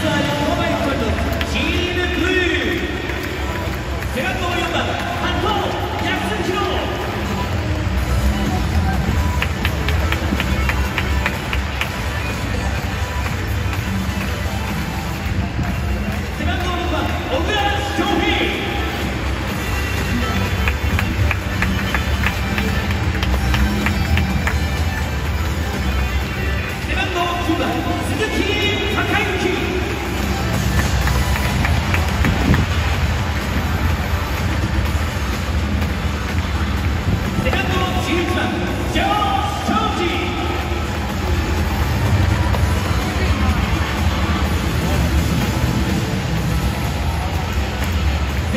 So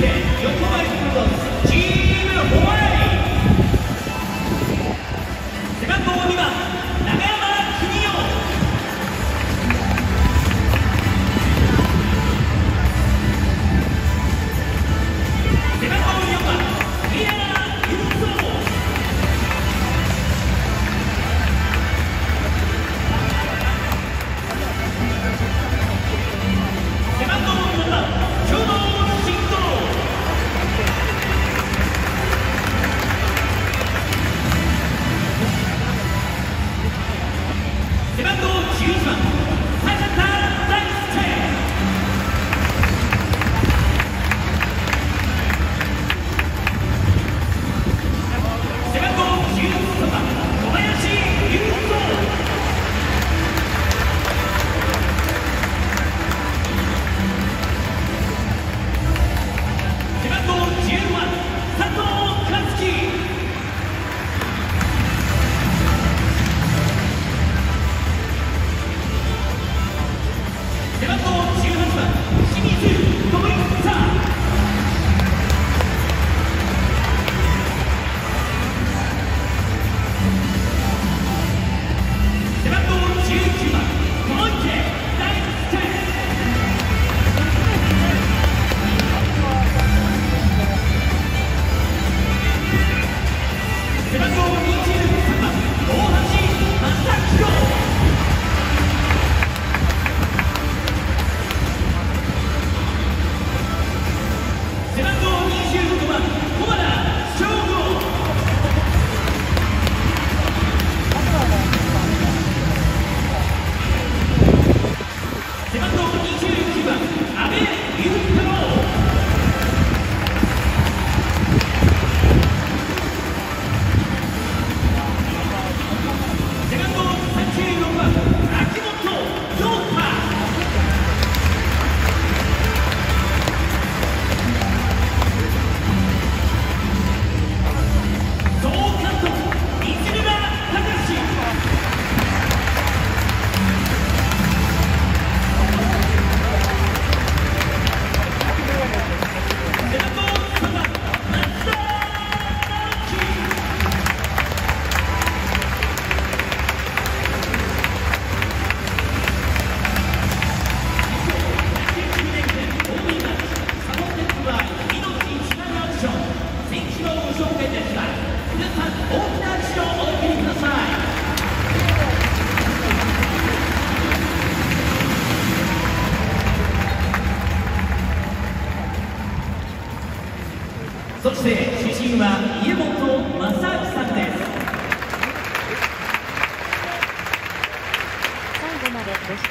Yeah.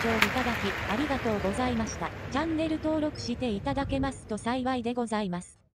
聴いただきありがとうございました。チャンネル登録していただけますと幸いでございます。